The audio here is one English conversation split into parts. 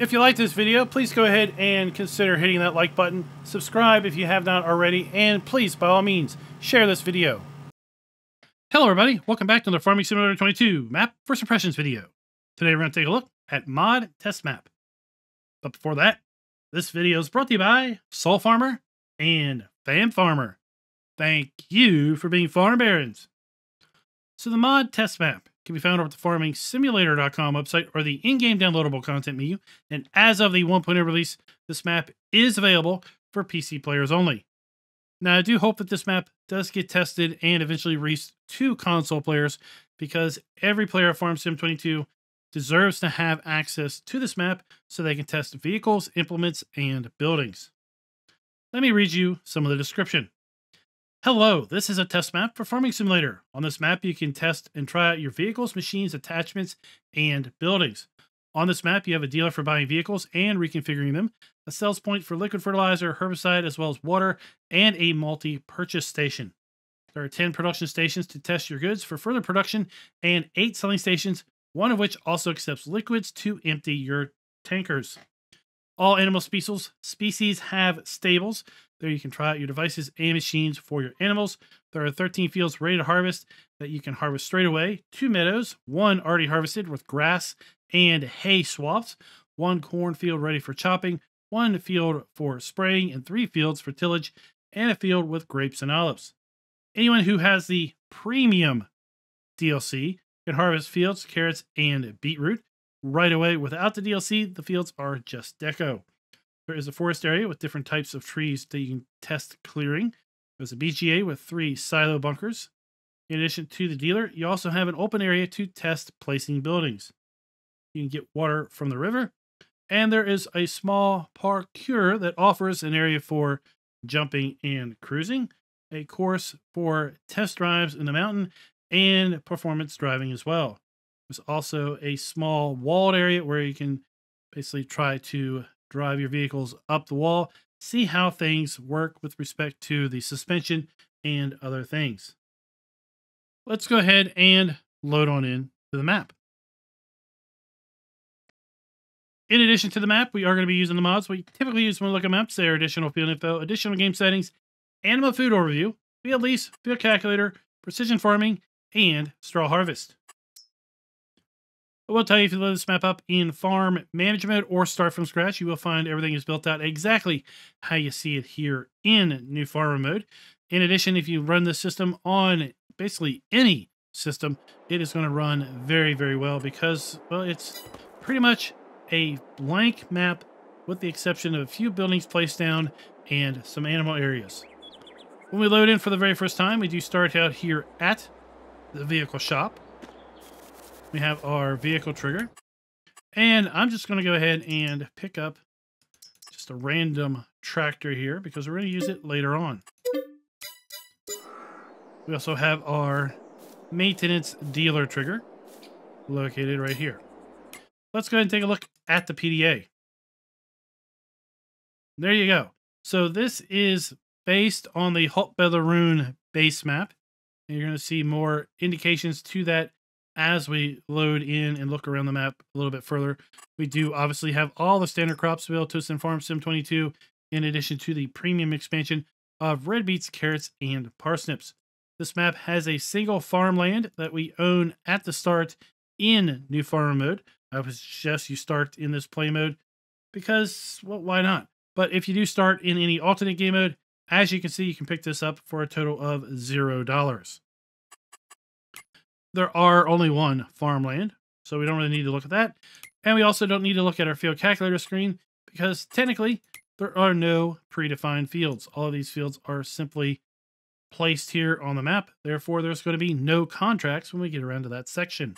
If you like this video, please go ahead and consider hitting that like button, subscribe if you have not already, and please, by all means, share this video. Hello everybody, welcome back to the Farming Simulator 22 map first impressions video. Today we're going to take a look at Mod Test Map. But before that, this video is brought to you by Soul Farmer and Fan Farmer. Thank you for being farm barons. So the Mod Test Map can be found over at the farmingsimulator.com website or the in-game downloadable content menu. And as of the 1.0 release, this map is available for PC players only. Now, I do hope that this map does get tested and eventually reach to console players because every player of Farm Sim 22 deserves to have access to this map so they can test vehicles, implements, and buildings. Let me read you some of the description. Hello, this is a test map for Farming Simulator. On this map, you can test and try out your vehicles, machines, attachments, and buildings. On this map, you have a dealer for buying vehicles and reconfiguring them, a sales point for liquid fertilizer, herbicide, as well as water, and a multi-purchase station. There are 10 production stations to test your goods for further production, and 8 selling stations, one of which also accepts liquids to empty your tankers. All animal species species have stables. There you can try out your devices and machines for your animals. There are 13 fields ready to harvest that you can harvest straight away. Two meadows, one already harvested with grass and hay swaths, one cornfield ready for chopping, one field for spraying, and three fields for tillage, and a field with grapes and olives. Anyone who has the premium DLC can harvest fields, carrots, and beetroot right away. Without the DLC, the fields are just deco. There is a forest area with different types of trees that you can test clearing. There's a BGA with three silo bunkers. In addition to the dealer, you also have an open area to test placing buildings. You can get water from the river, and there is a small parkour that offers an area for jumping and cruising, a course for test drives in the mountain, and performance driving as well. There's also a small walled area where you can basically try to drive your vehicles up the wall, see how things work with respect to the suspension and other things. Let's go ahead and load on in to the map. In addition to the map, we are going to be using the mods we typically use when we look at maps. They are additional field info, additional game settings, animal food overview, field lease, field calculator, precision farming, and straw harvest. I will tell you if you load this map up in farm management or start from scratch, you will find everything is built out exactly how you see it here in new farmer mode. In addition, if you run the system on basically any system, it is going to run very, very well because, well, it's pretty much a blank map with the exception of a few buildings placed down and some animal areas. When we load in for the very first time, we do start out here at the vehicle shop we have our vehicle trigger. And I'm just going to go ahead and pick up just a random tractor here because we're going to use it later on. We also have our maintenance dealer trigger located right here. Let's go ahead and take a look at the PDA. There you go. So this is based on the Haut-Beyleron base map. And you're going to see more indications to that as we load in and look around the map a little bit further, we do obviously have all the standard crops available to us in Farm Sim 22, in addition to the premium expansion of red beets, carrots, and parsnips. This map has a single farmland that we own at the start in new farmer mode. I would suggest you start in this play mode because, well, why not? But if you do start in any alternate game mode, as you can see, you can pick this up for a total of zero dollars there are only one farmland, so we don't really need to look at that. And we also don't need to look at our field calculator screen because technically there are no predefined fields. All of these fields are simply placed here on the map. Therefore, there's going to be no contracts when we get around to that section.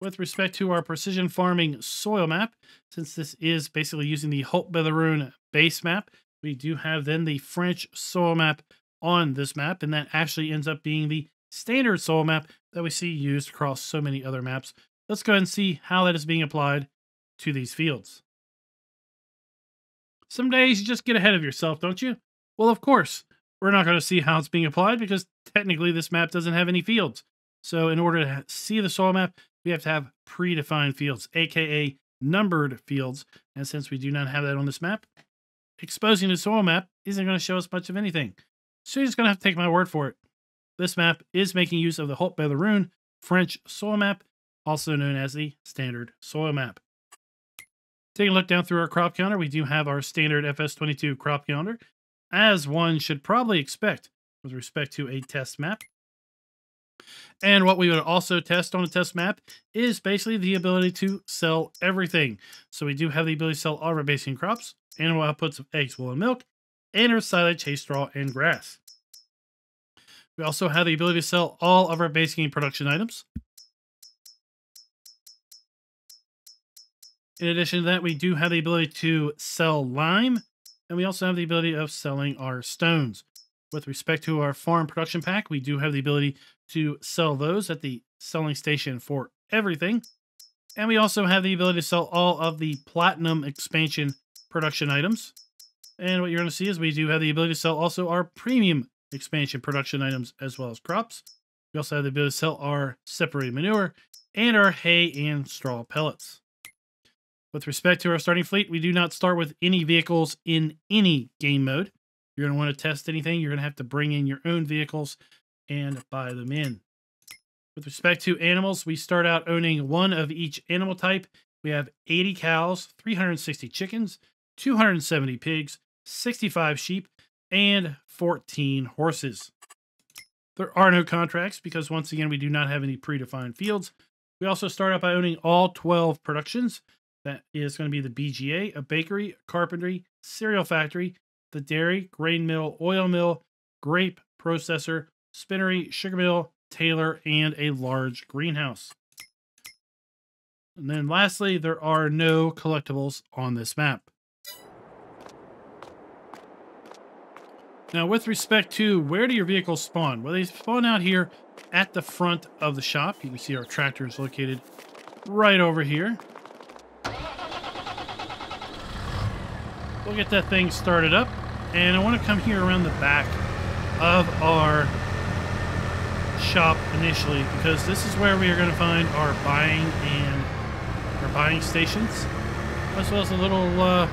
With respect to our precision farming soil map, since this is basically using the Haut-Beyleron base map, we do have then the French soil map on this map, and that actually ends up being the standard soil map that we see used across so many other maps. Let's go ahead and see how that is being applied to these fields. Some days you just get ahead of yourself, don't you? Well, of course, we're not going to see how it's being applied because technically this map doesn't have any fields. So in order to see the soil map, we have to have predefined fields, aka numbered fields. And since we do not have that on this map, exposing the soil map isn't going to show us much of anything. So you're just going to have to take my word for it. This map is making use of the Haut-Beyleron French soil map, also known as the standard soil map. Taking a look down through our crop counter, we do have our standard FS22 crop counter, as one should probably expect with respect to a test map. And what we would also test on a test map is basically the ability to sell everything. So we do have the ability to sell all of our basic crops, animal outputs of eggs, wool, and milk, and our silage, hay, straw, and grass. We also have the ability to sell all of our base game production items. In addition to that, we do have the ability to sell lime, and we also have the ability of selling our stones. With respect to our farm production pack, we do have the ability to sell those at the selling station for everything. And we also have the ability to sell all of the platinum expansion production items. And what you're going to see is we do have the ability to sell also our premium expansion production items as well as crops. We also have the ability to sell our separated manure and our hay and straw pellets. With respect to our starting fleet, we do not start with any vehicles in any game mode. You're going to want to test anything, you're going to have to bring in your own vehicles and buy them in. With respect to animals, we start out owning one of each animal type. We have 80 cows, 360 chickens, 270 pigs, 65 sheep, and 14 horses. There are no contracts because, once again, we do not have any predefined fields. We also start out by owning all 12 productions. That is going to be the BGA, a bakery, a carpentry, cereal factory, the dairy, grain mill, oil mill, grape processor, spinnery, sugar mill, tailor, and a large greenhouse. And then lastly, there are no collectibles on this map. Now, with respect to where do your vehicles spawn? Well, they spawn out here at the front of the shop. You can see our tractor is located right over here. We'll get that thing started up. And I want to come here around the back of our shop initially because this is where we are going to find our buying and our buying stations as well as a little, uh,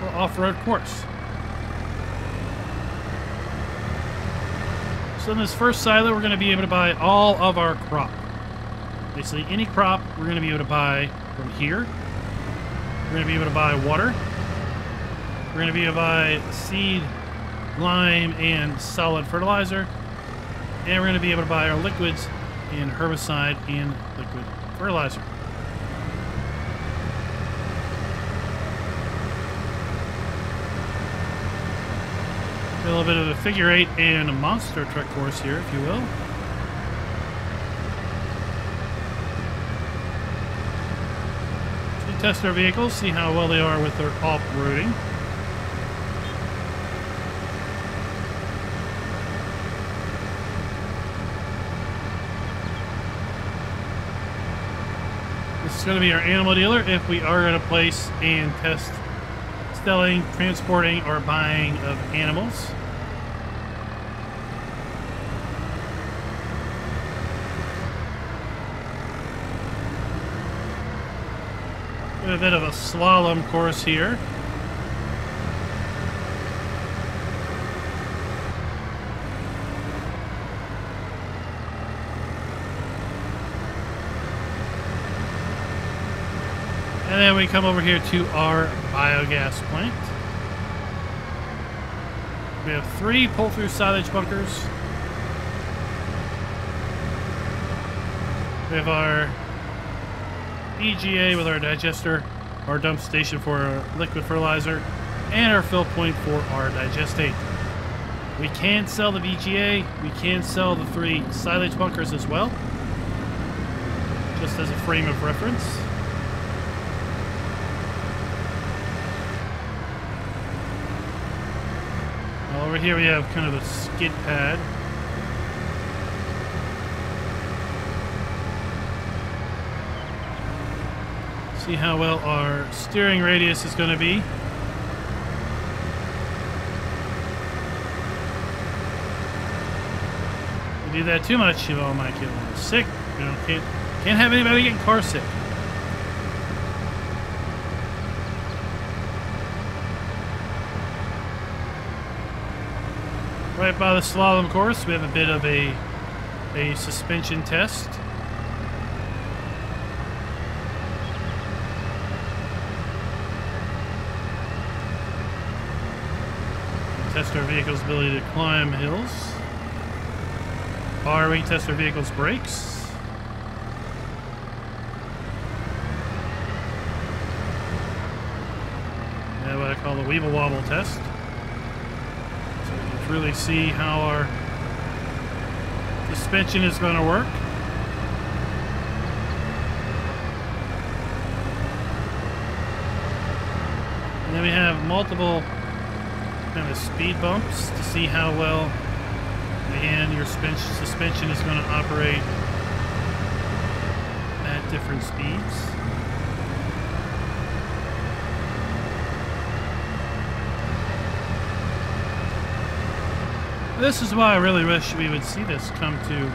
little off-road course. So in this first silo, we're going to be able to buy all of our crop. Basically, any crop we're going to be able to buy from here. We're going to be able to buy water. We're going to be able to buy seed, lime, and solid fertilizer. And we're going to be able to buy our liquids in herbicide and liquid fertilizer. Little bit of a figure eight and a monster truck course here, if you will. Test our vehicles, see how well they are with their off-roading. This is going to be our animal dealer if we are going a place and test selling, transporting, or buying of animals. A bit of a slalom course here. And then we come over here to our biogas plant. We have three pull-through silage bunkers. We have our BGA with our digester, our dump station for our liquid fertilizer, and our fill point for our digestate. We can sell the BGA, we can sell the three silage bunkers as well, just as a frame of reference. over here we have kind of a skid pad. See how well our steering radius is going to be. If you do that too much, you all might get a little sick. You know, can't, can't have anybody getting car sick. Right by the slalom course, we have a bit of a a suspension test. Vehicle's ability to climb hills. R we test our vehicle's brakes. Yeah, what I call the Weeble Wobble test. So we can truly see how our suspension is going to work. And then we have multiple kind of speed bumps to see how well and your suspension is going to operate at different speeds. This is why I really wish we would see this come to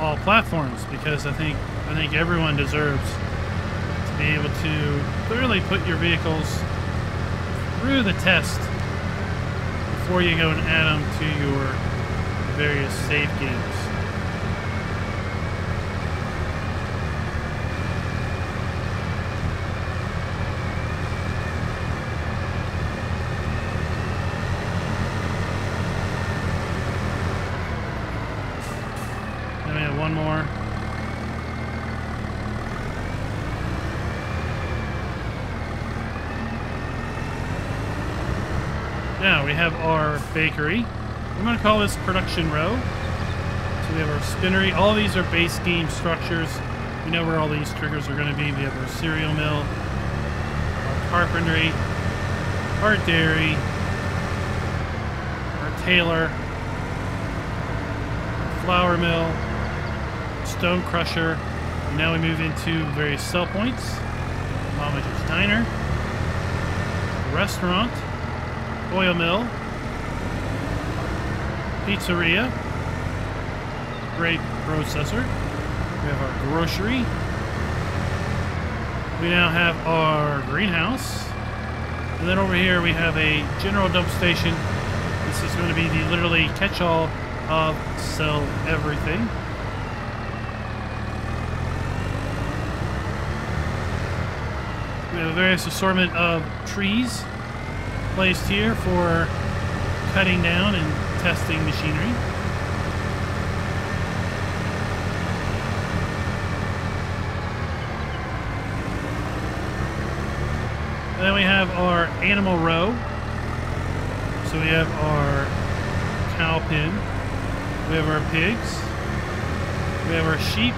all platforms because I think I think everyone deserves to be able to clearly put your vehicles through the test before you go and add them to your various save games. Then we have one more. Now we have our bakery. I'm going to call this production row. So we have our spinnery. All these are base game structures. We know where all these triggers are going to be. We have our cereal mill, our carpentry, our dairy, our tailor, our flour mill, stone crusher. And now we move into various sell points. Mama's Diner, restaurant, oil mill, pizzeria, grape processor. We have our grocery. We now have our greenhouse. And then over here we have a general dump station. This is going to be the literally catch-all of sell everything. We have a various assortment of trees placed here for cutting down and testing machinery. And then we have our animal row. So we have our cow pen. We have our pigs. We have our sheep.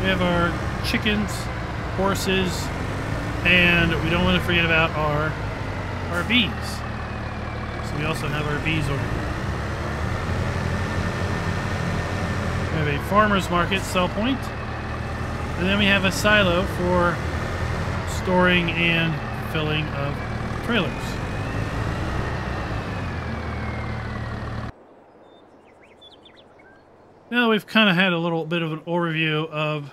We have our chickens, horses, and we don't want to forget about our our bees. So we also have our bees over here. We have a farmer's market sell point. And then we have a silo for storing and filling of trailers. Now we've kind of had a little bit of an overview of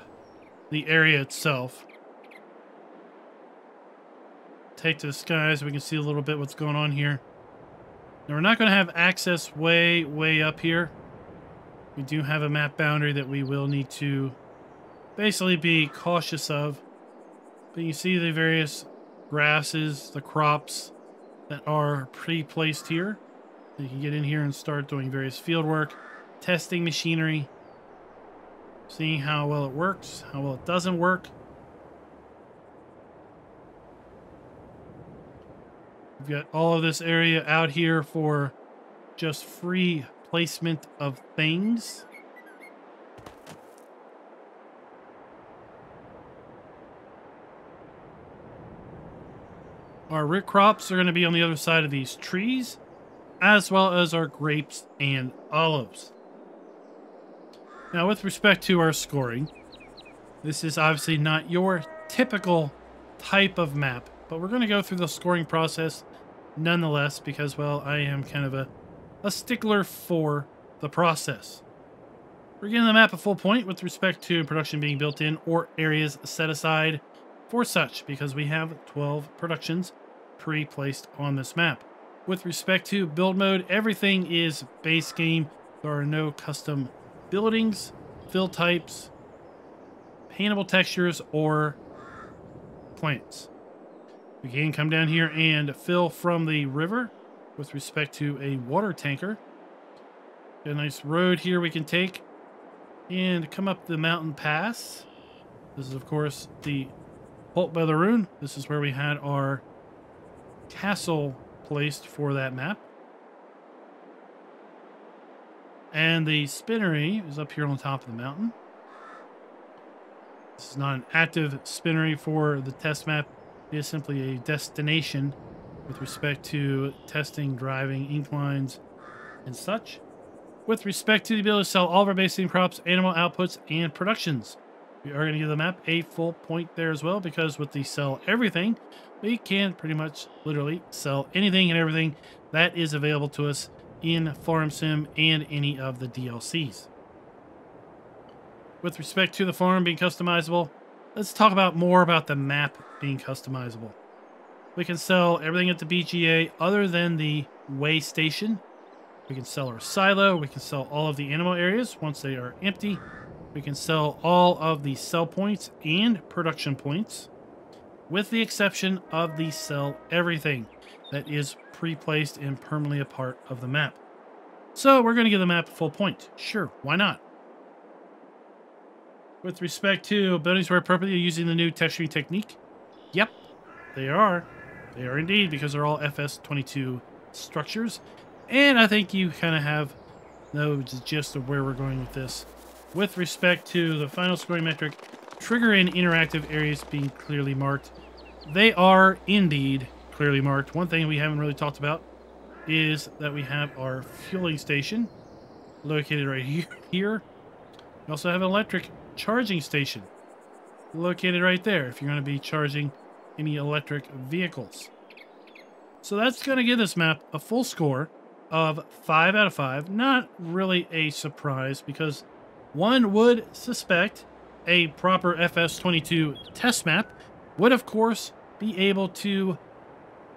the area itself take to the sky so we can see a little bit what's going on here. Now we're not going to have access way, way up here. We do have a map boundary that we will need to basically be cautious of. But you see the various grasses, the crops that are pre-placed here. You can get in here and start doing various field work, testing machinery, seeing how well it works, how well it doesn't work. We've got all of this area out here for just free placement of things. Our root crops are going to be on the other side of these trees, as well as our grapes and olives. Now, with respect to our scoring, this is obviously not your typical type of map, but we're going to go through the scoring process nonetheless because, well, I am kind of a, a stickler for the process. We're getting the map a full point with respect to production being built in or areas set aside for such because we have 12 productions pre-placed on this map. with respect to build mode, everything is base game. There are no custom buildings, fill types, paintable textures, or plants. We can come down here and fill from the river with respect to a water tanker. Got a nice road here we can take and come up the mountain pass. This is, of course, the Haut-Beyleron. This is where we had our castle placed for that map. And the spinnery is up here on the top of the mountain. This is not an active spinnery for the test map. Is simply a destination with respect to testing, driving, inclines, and such. With respect to the ability to sell all of our base crops, animal outputs, and productions. We are going to give the map a full point there as well because with the sell everything, we can pretty much literally sell anything and everything that is available to us in Farm Sim and any of the DLCs. With respect to the farm being customizable, let's talk about more about the map being customizable. We can sell everything at the BGA other than the weigh station. We can sell our silo. We can sell all of the animal areas once they are empty. We can sell all of the sell points and production points with the exception of the sell everything that is pre-placed and permanently a part of the map. So we're going to give the map a full point. Sure, why not? With respect to buildings where appropriately using the new texturing technique, yep, they are. They are indeed because they're all FS22 structures. And I think you kind of have no gist of where we're going with this. With respect to the final scoring metric, trigger and interactive areas being clearly marked, they are indeed clearly marked. One thing we haven't really talked about is that we have our fueling station located right here. here. We also have an electric charging station located right there if you're going to be charging any electric vehicles. So that's going to give this map a full score of 5 out of 5. Not really a surprise because one would suspect a proper FS22 test map would, of course, be able to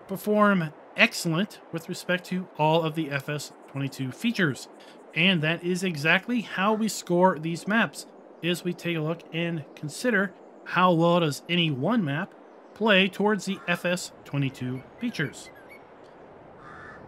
perform excellent with respect to all of the FS22 features. And that is exactly how we score these maps, is we take a look and consider how well does any one map play towards the FS22 features.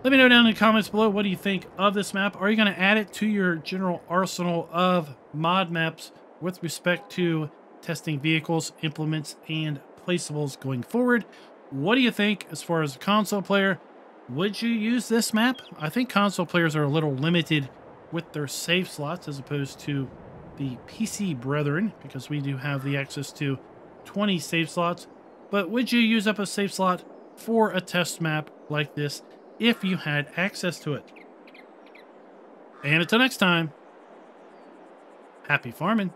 Let me know down in the comments below what do you think of this map. Are you going to add it to your general arsenal of mod maps with respect to testing vehicles, implements, and placeables going forward? What do you think as far as a console player? Would you use this map? I think console players are a little limited with their save slots as opposed to the PC brethren because we do have the access to 20 save slots. But would you use up a save slot for a test map like this if you had access to it? And until next time, happy farming.